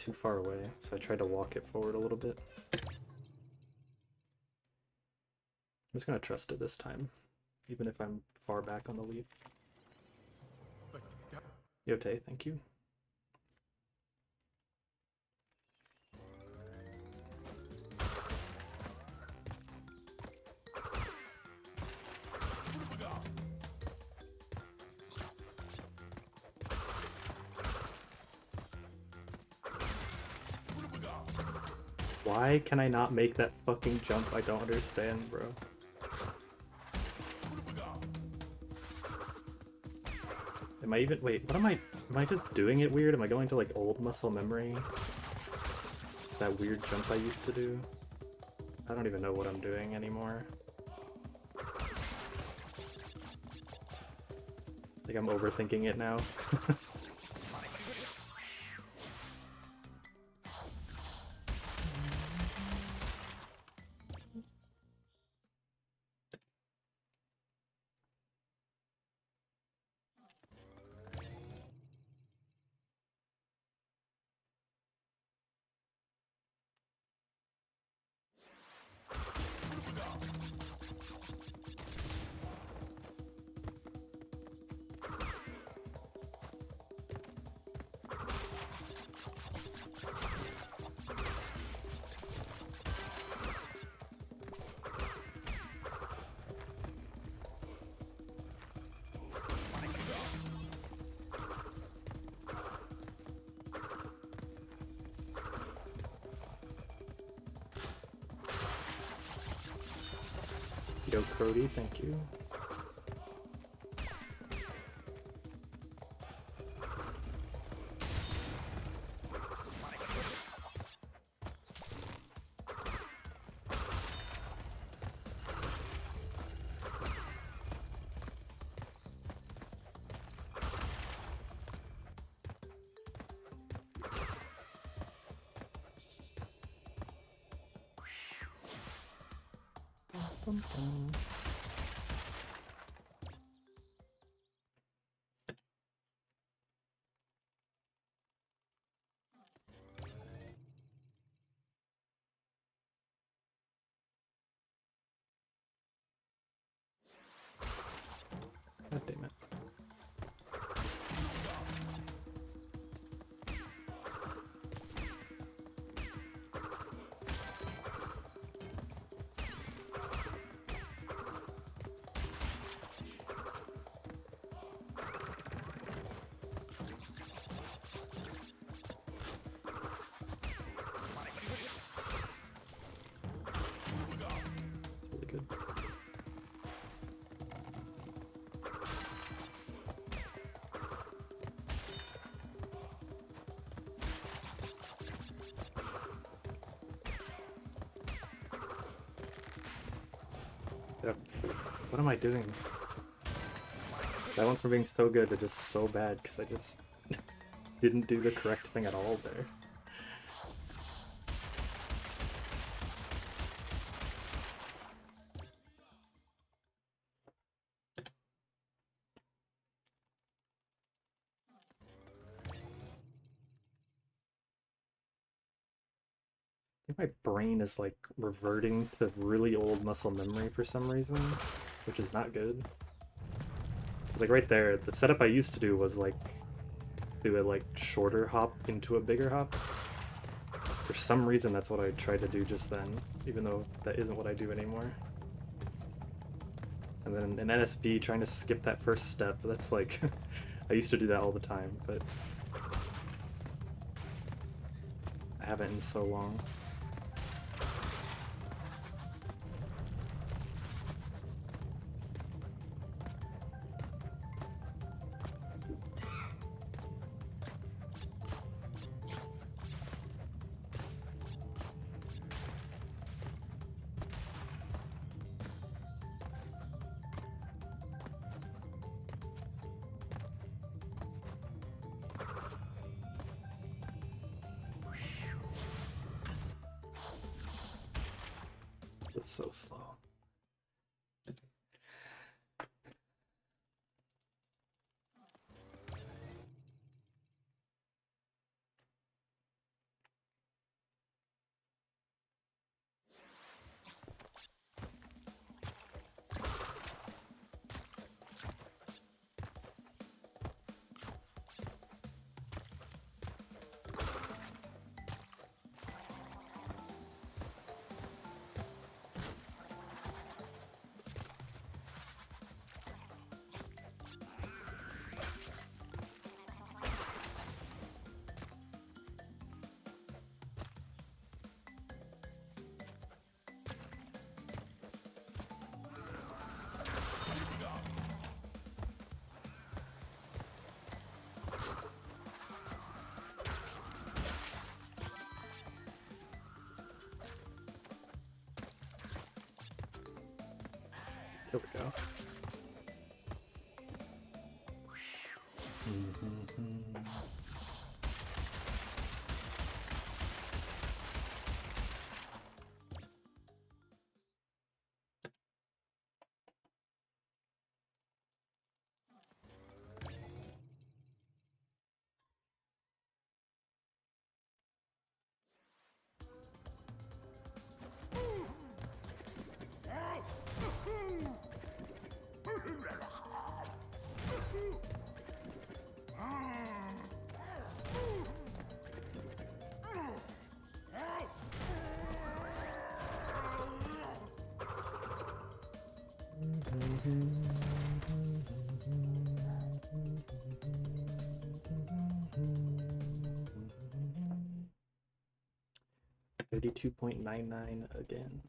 too far away, so I tried to walk it forward a little bit. I'm just gonna trust it this time, even if I'm far back on the lead. Yote, thank you. Why can I not make that fucking jump? I don't understand, bro. Am I even- wait, what am I- am I just doing it weird? Am I going to like old muscle memory? That weird jump I used to do? I don't even know what I'm doing anymore. I think I'm overthinking it now. Yo, Cody, thank you. What am I doing? That went from being so good to just so bad because I just didn't do the correct thing at all there. Is like reverting to really old muscle memory for some reason, which is not good. Like right there, the setup I used to do was like do a like shorter hop into a bigger hop. For some reason, that's what I tried to do just then, even though that isn't what I do anymore. And then an NSP, trying to skip that first step, that's like, I used to do that all the time, but I haven't in so long. There we go. Mhm. Thirty-two point nine nine again.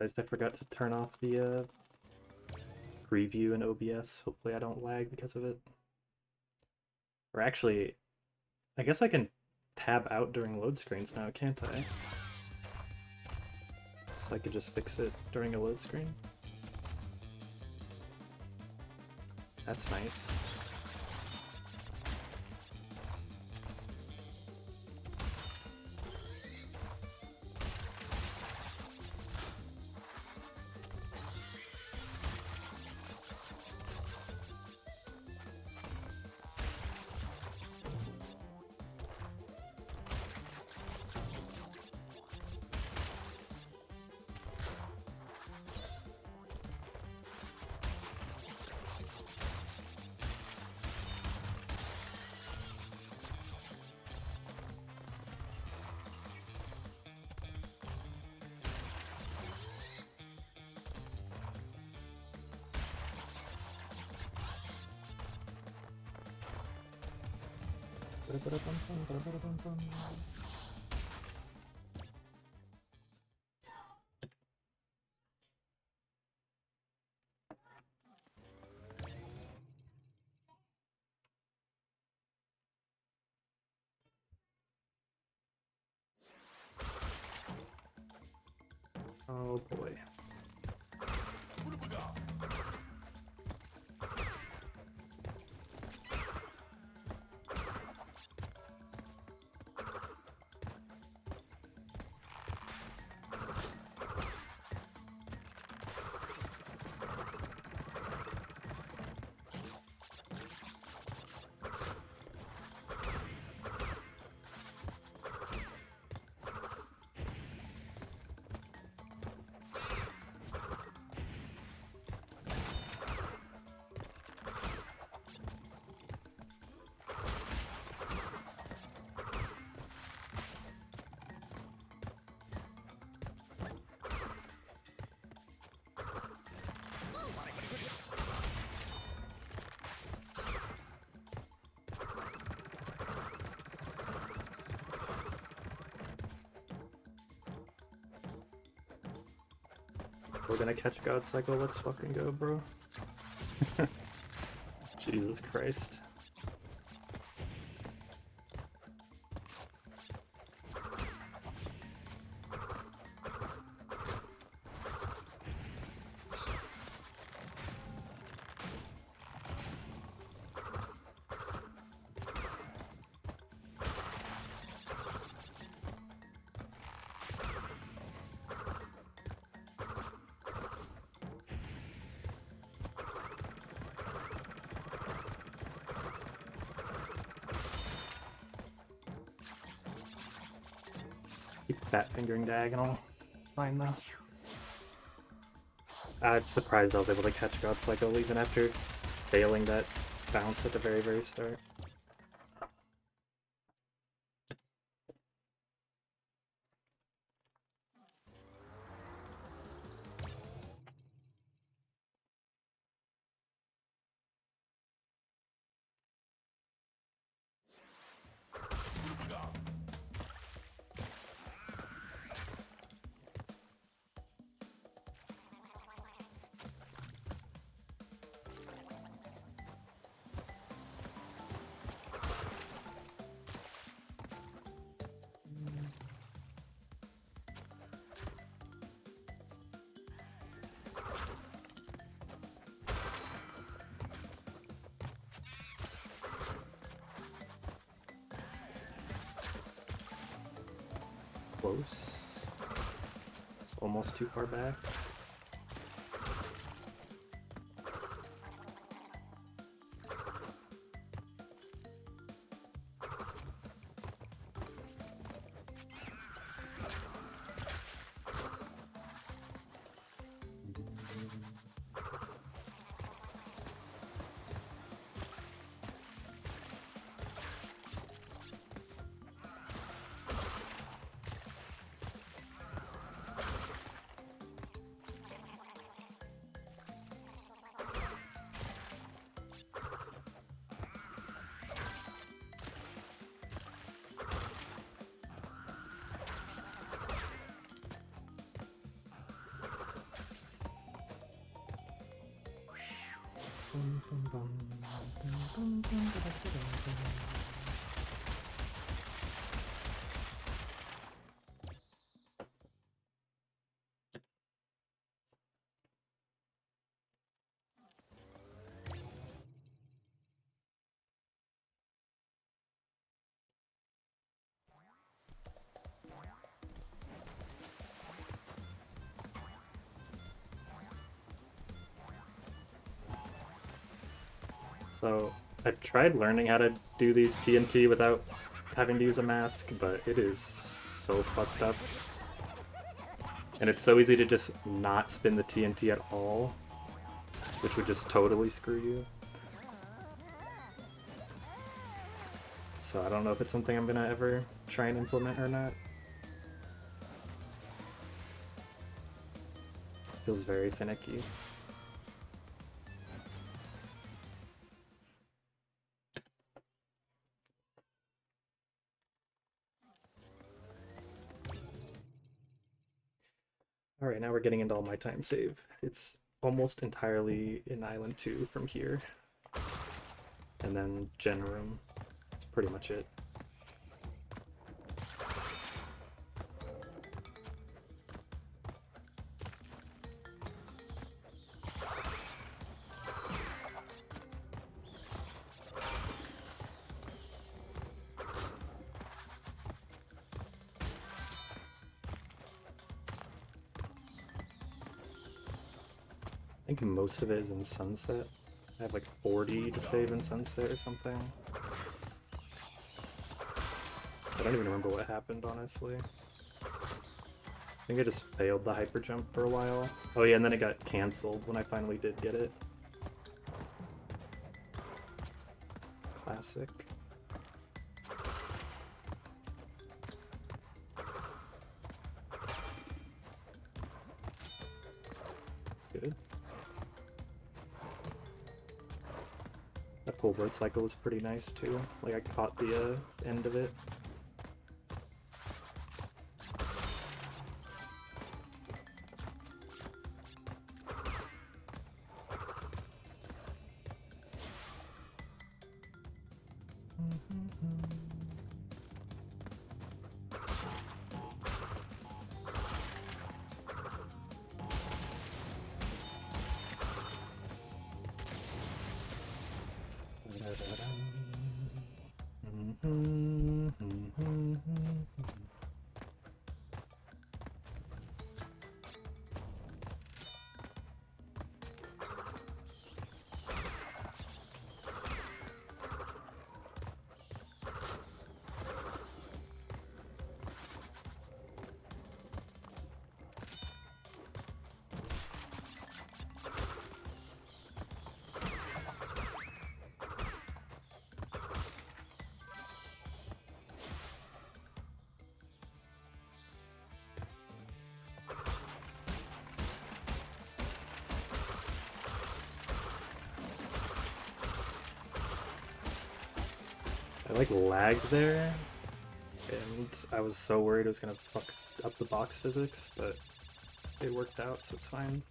I forgot to turn off the uh, preview in OBS. Hopefully I don't lag because of it. Or actually, I guess I can tab out during load screens now, can't I? So I could just fix it during a load screen. That's nice. パラパラパンパンパラパラパンパン。We're gonna catch God Cycle, let's fucking go, bro. Jesus Christ. Fingering diagonal. Fine though. I'm surprised I was able to catch God Cycle even after failing that bounce at the very, very start. Almost too far back. どんどん、どんどん、どんどん、どんどん、どんどん So I've tried learning how to do these TNT without having to use a mask, but it is so fucked up. And it's so easy to just not spin the TNT at all, which would just totally screw you. So I don't know if it's something I'm gonna ever try and implement or not. Feels very finicky. Alright, now we're getting into all my time save. It's almost entirely in Island 2 from here. And then Gen Room. That's pretty much it. Most of it is in Sunset. I have like 40 to save in Sunset or something. I don't even remember what happened, honestly. I think I just failed the hyper jump for a while. Oh yeah, and then it got cancelled when I finally did get it. Classic. Cycle was pretty nice too. Like I caught the uh, end of it. da. I like lagged there, and I was so worried it was gonna fuck up the box physics, but it worked out, so it's fine.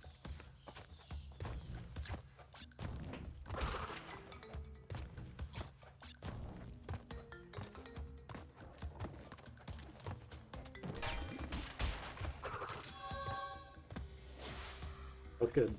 Look good.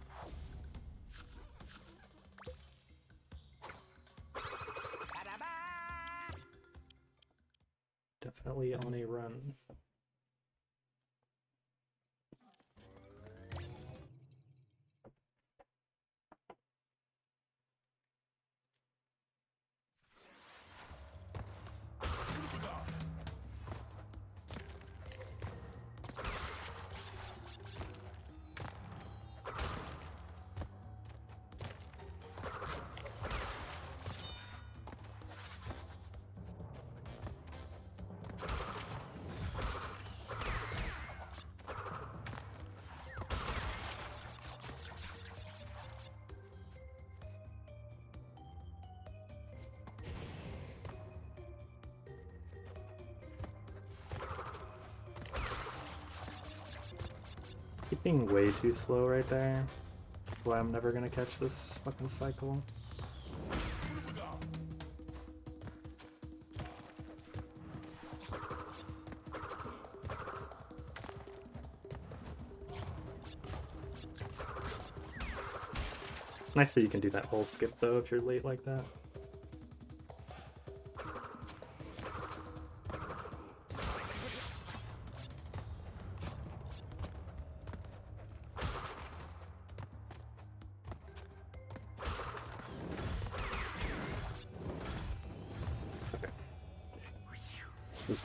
Being way too slow right there. That's why I'm never gonna catch this fucking cycle. Nice that you can do that whole skip though if you're late like that.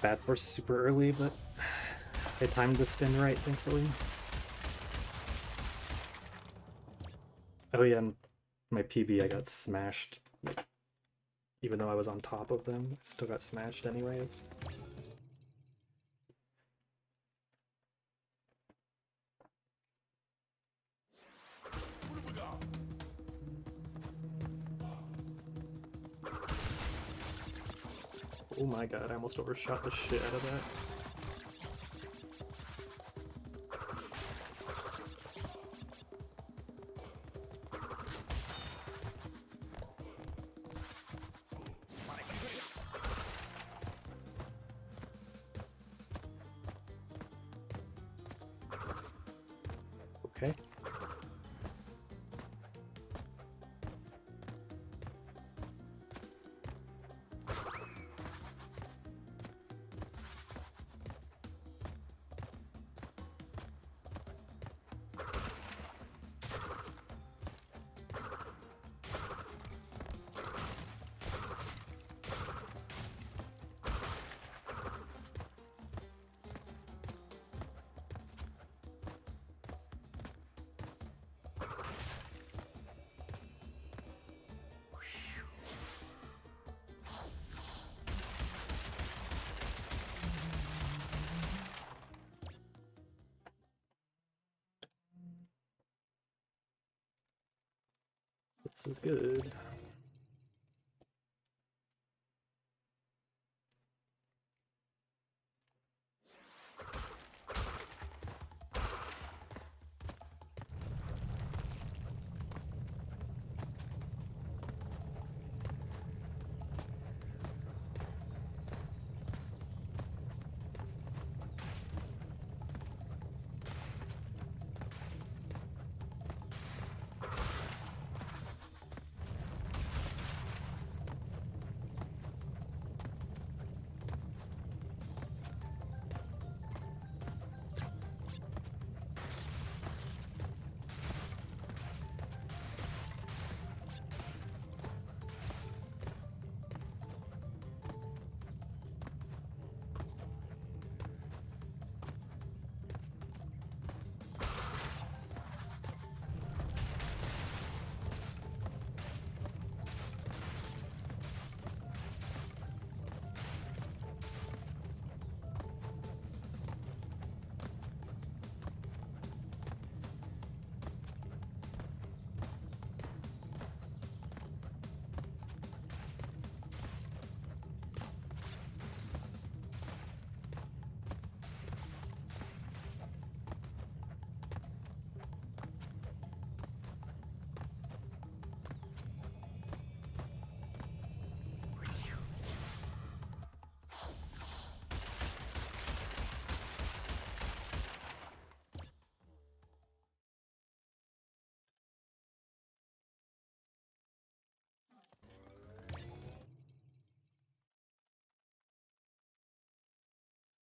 Bats were super early, but I timed the spin right, thankfully. Oh yeah, and my PB I got smashed. Like, even though I was on top of them, I still got smashed anyways. My god, I almost overshot the shit out of that. This is good.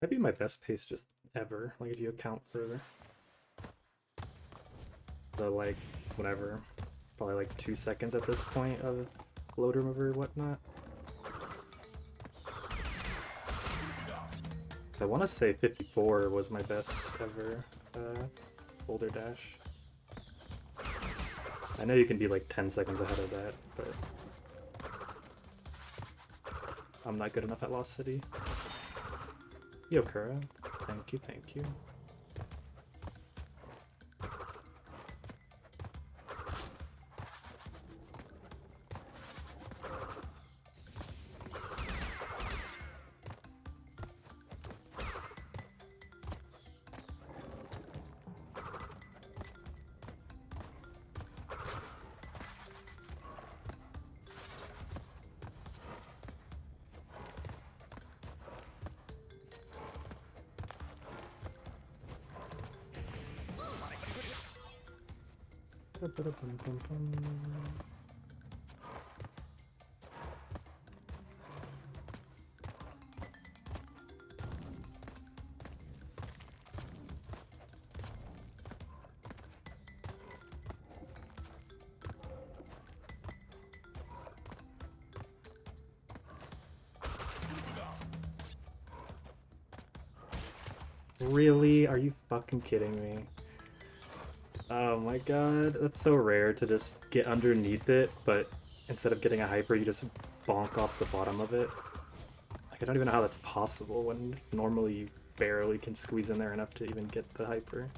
That'd be my best pace just ever. Like if you account for the like whatever, probably like two seconds at this point of load remover or whatnot. So I want to say 54 was my best ever uh, boulder dash. I know you can be like 10 seconds ahead of that, but I'm not good enough at Lost City. Yokura, thank you, thank you. Really? Are you fucking kidding me? My god, that's so rare to just get underneath it, but instead of getting a hyper, you just bonk off the bottom of it. Like, I don't even know how that's possible when normally you barely can squeeze in there enough to even get the hyper.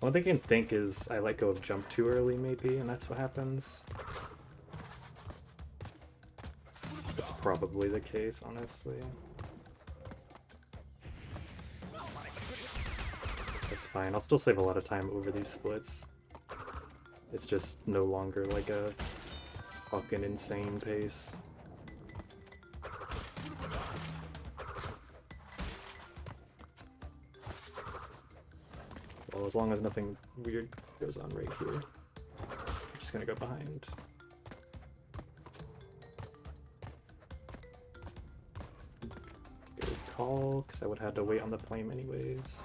One thing I can think is I let go of jump too early, maybe, and that's what happens. That's probably the case, honestly. Fine. I'll still save a lot of time over these splits. It's just no longer like a fucking insane pace. Well, as long as nothing weird goes on right here. I'm just gonna go behind. Good call, because I would have had to wait on the flame anyways.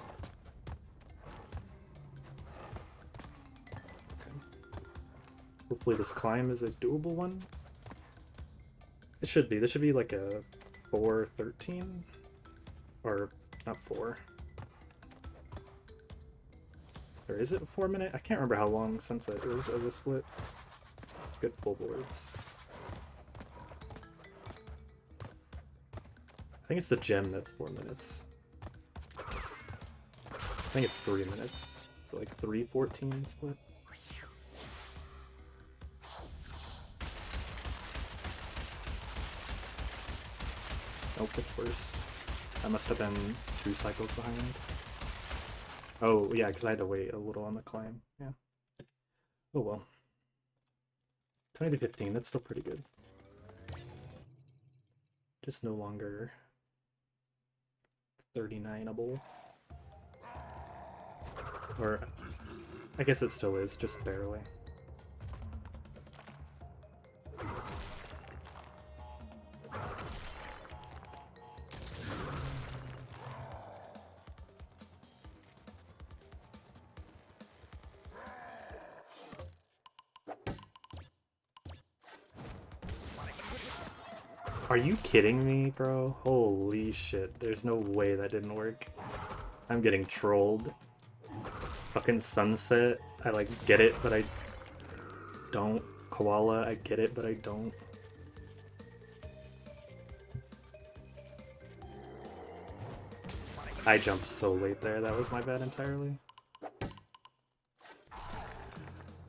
Hopefully this climb is a doable one. It should be. This should be like a 413. Or not 4. Or is it a 4 minute? I can't remember how long Sunset is as a split. Good full boards. I think it's the gem that's 4 minutes. I think it's 3 minutes. like 314 split. Nope, it's worse. I must have been two cycles behind. Oh, yeah, because I had to wait a little on the climb. Yeah. Oh well. 20 to 15, that's still pretty good. Just no longer 39able. Or, I guess it still is, just barely. Are you kidding me, bro? Holy shit, there's no way that didn't work. I'm getting trolled. Fucking sunset, I like get it, but I don't. Koala, I get it, but I don't. I jumped so late there, that was my bad entirely.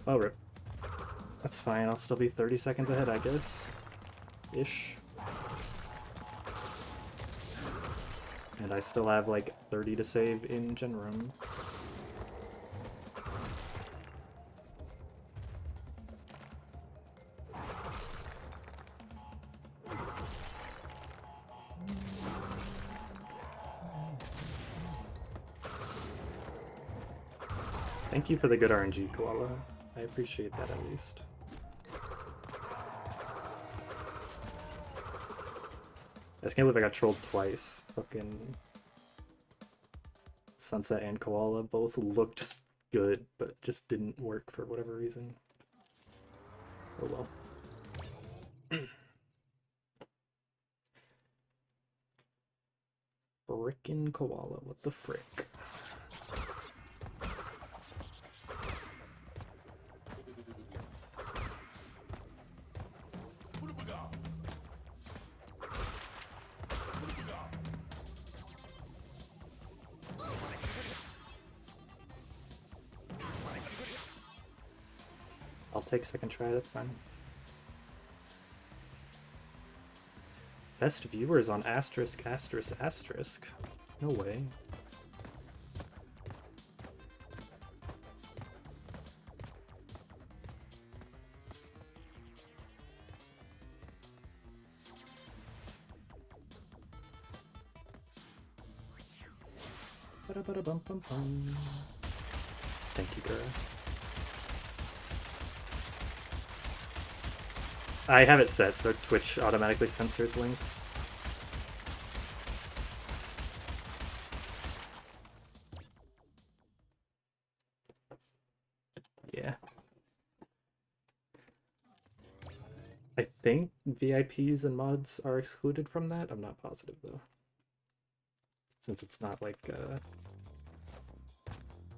Oh, rip. That's fine, I'll still be 30 seconds ahead, I guess. Ish. And I still have like 30 to save in gen room. Thank you for the good RNG, Koala. I appreciate that at least. I just can't believe I got trolled twice. Fucking Sunset and Koala both looked good, but just didn't work for whatever reason. Oh well. Frickin' koala, what the frick? Take second try, that's fine. Best viewers on asterisk asterisk asterisk. No way. Thank you, girl. I have it set so Twitch automatically censors links. Yeah. I think VIPs and mods are excluded from that. I'm not positive though. Since it's not like uh,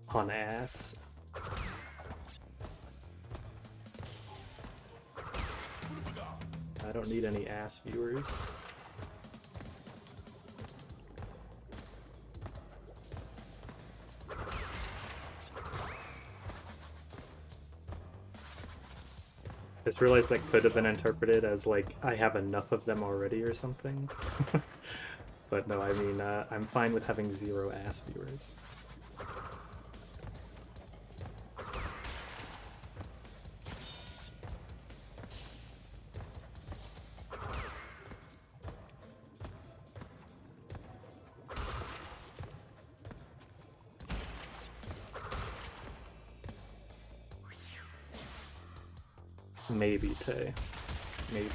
on ass. I don't need any ass viewers. Just realized that could have been interpreted as like I have enough of them already or something. but no, I mean uh, I'm fine with having zero ass viewers. Maybe.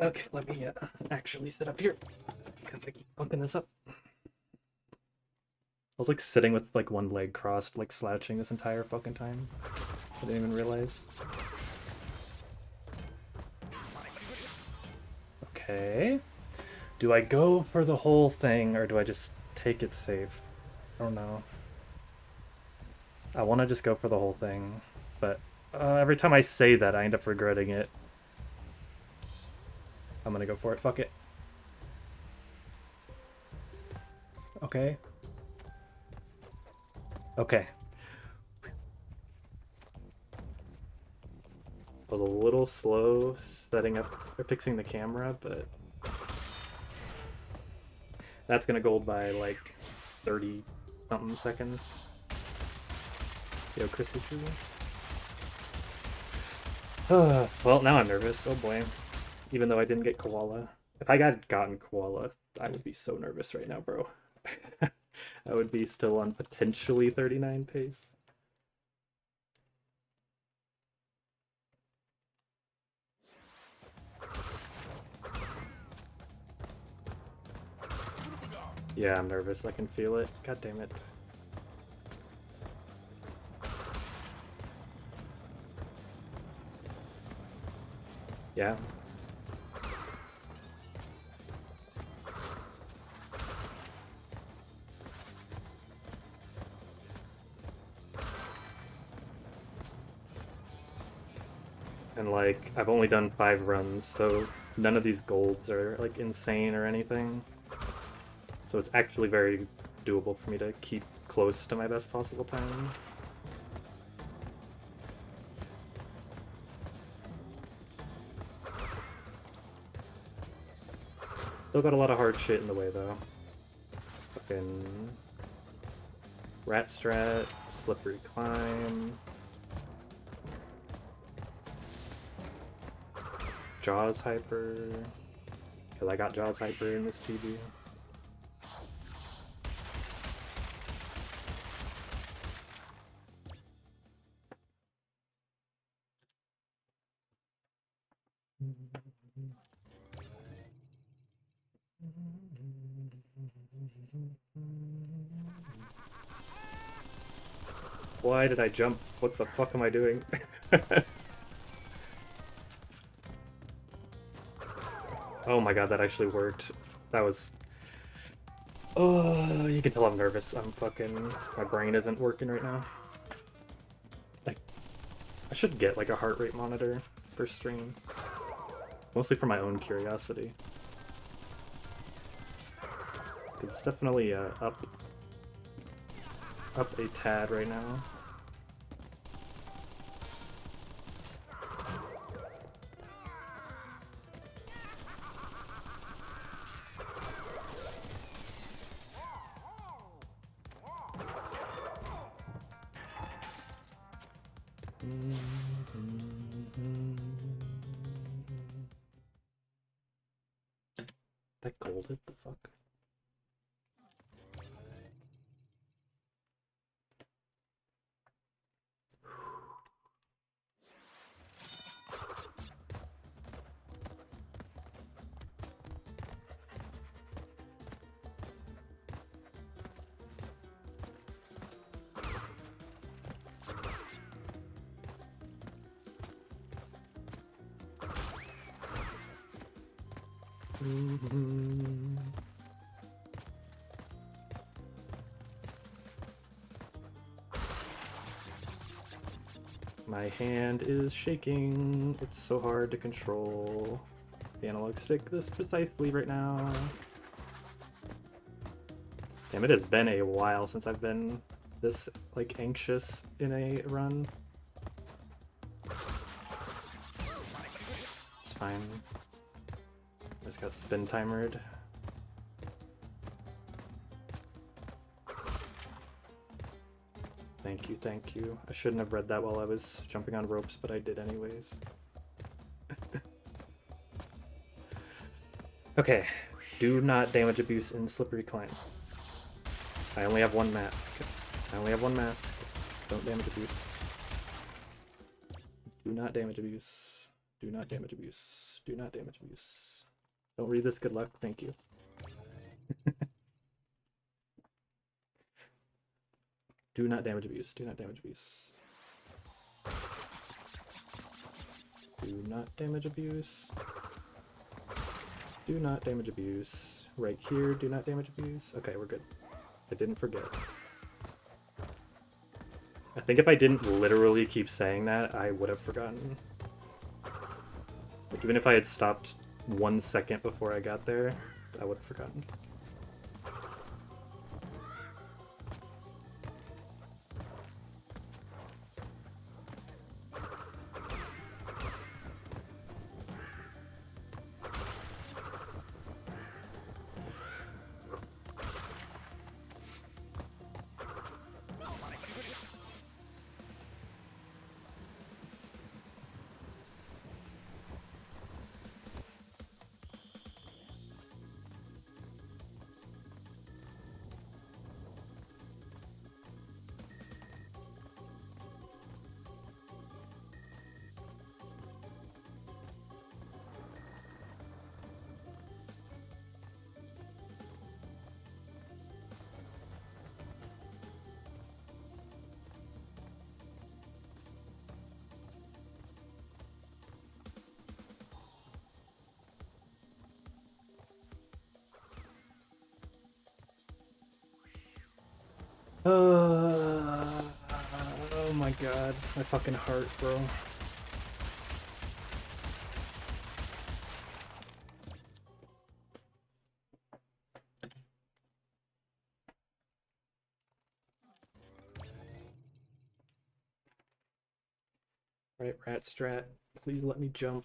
Okay, let me uh, actually sit up here because I keep fucking this up. I was like sitting with like one leg crossed, like slouching this entire fucking time. I didn't even realize. Okay. Do I go for the whole thing or do I just take it safe? I don't know. I want to just go for the whole thing, but uh, every time I say that, I end up regretting it. I'm gonna go for it. Fuck it. Okay. Okay. I was a little slow setting up or fixing the camera, but that's gonna gold by like 30 something seconds. Yo, Chrissy Uh, well, now I'm nervous. Oh boy. Even though I didn't get Koala. If I got gotten Koala, I would be so nervous right now, bro. I would be still on potentially 39 pace. Yeah, I'm nervous. I can feel it. God damn it. Yeah. And like, I've only done five runs, so none of these golds are like insane or anything. So it's actually very doable for me to keep close to my best possible time. Still got a lot of hard shit in the way though. Fucking rat strat, slippery climb. Jaws hyper. Cause I got Jaws hyper in this PB. Why did I jump? What the fuck am I doing? oh my god, that actually worked. That was... Oh, you can tell I'm nervous. I'm fucking... My brain isn't working right now. Like, I should get like a heart rate monitor for stream. Mostly for my own curiosity. Because it's definitely uh, up up a tad right now. My hand is shaking. It's so hard to control the analog stick this precisely right now. Damn, it has been a while since I've been this, like, anxious in a run. It's fine. I just got spin timered. Thank you, thank you. I shouldn't have read that while I was jumping on ropes, but I did anyways. okay, do not damage abuse in slippery climb. I only have one mask. I only have one mask. Don't damage abuse. Do not damage abuse. Do not damage abuse. Do not damage abuse. Don't read this, good luck. Thank you. Do not damage abuse. Do not damage abuse. Do not damage abuse. Do not damage abuse. Right here, do not damage abuse. Okay, we're good. I didn't forget. I think if I didn't literally keep saying that, I would have forgotten. Like, even if I had stopped one second before I got there, I would have forgotten. Uh, oh my god, my fucking heart, bro. Right, rat strat, please let me jump.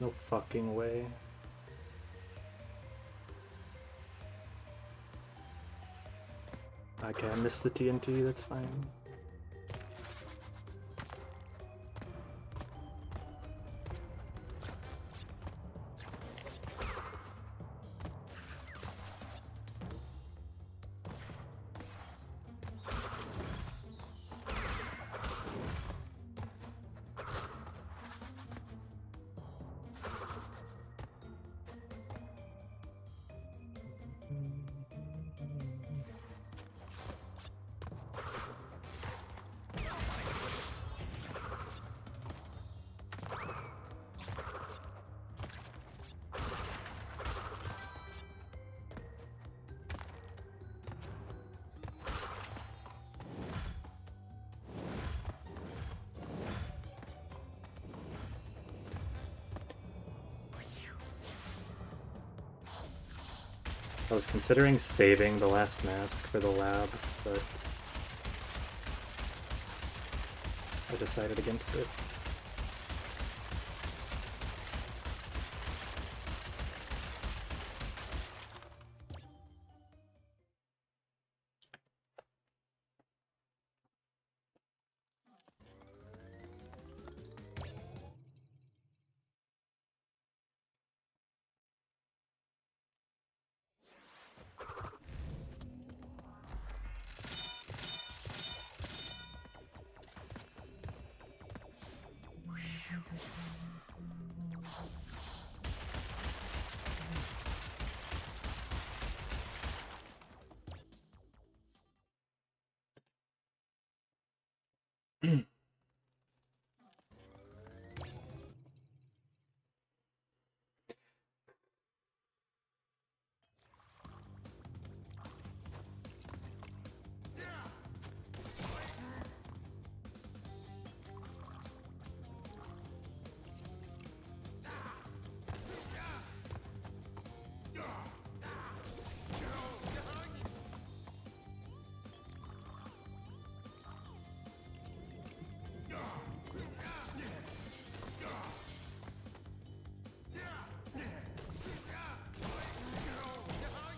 No fucking way. Okay, I missed the TNT, that's fine. I was considering saving the last mask for the lab, but I decided against it.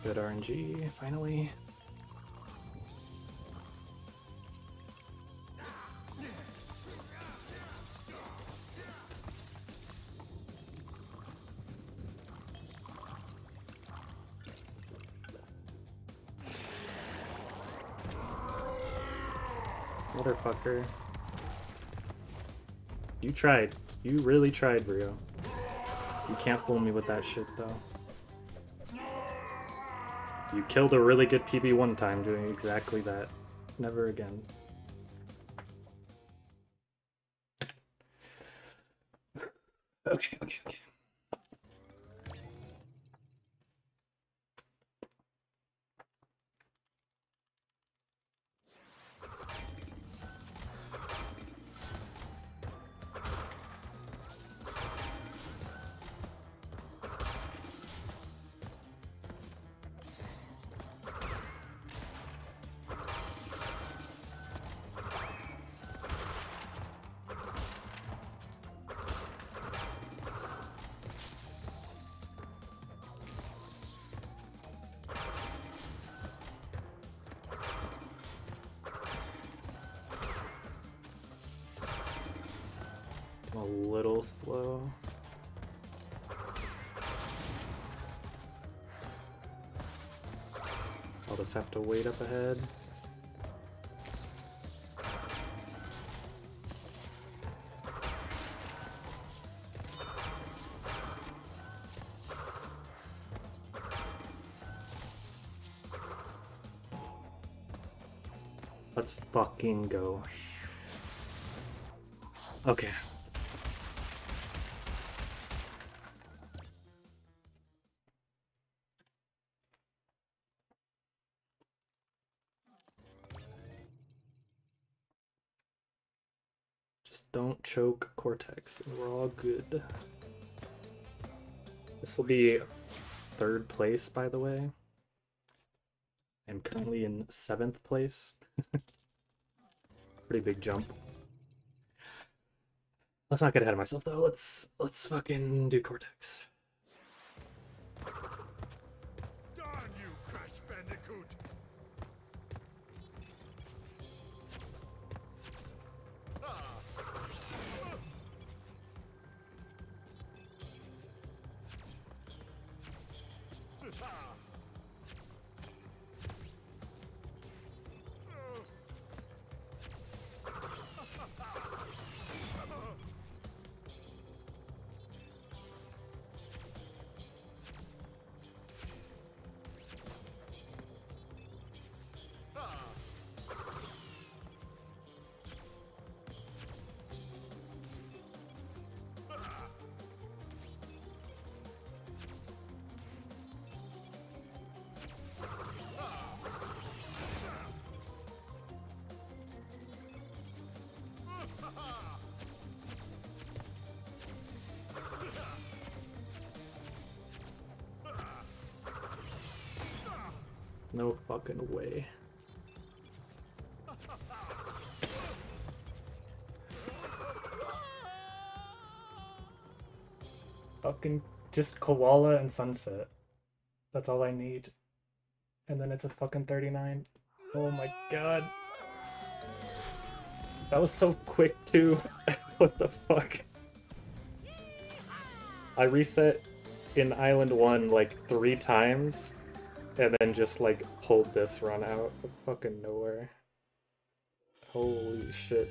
Good RNG, finally. Motherfucker. You tried. You really tried, Brio. You can't fool me with that shit, though. You killed a really good PB one time doing exactly that. Never again. A little slow. I'll just have to wait up ahead. Let's fucking go. Okay. And we're all good. This will be third place, by the way. I'm currently in seventh place. Pretty big jump. Let's not get ahead of myself though. Let's let's fucking do Cortex. Cha! No fucking way. Fucking just koala and sunset. That's all I need. And then it's a fucking 39. Oh my god. That was so quick too. what the fuck? I reset in Island 1 like three times and then just like pulled this run out of fucking nowhere. Holy shit.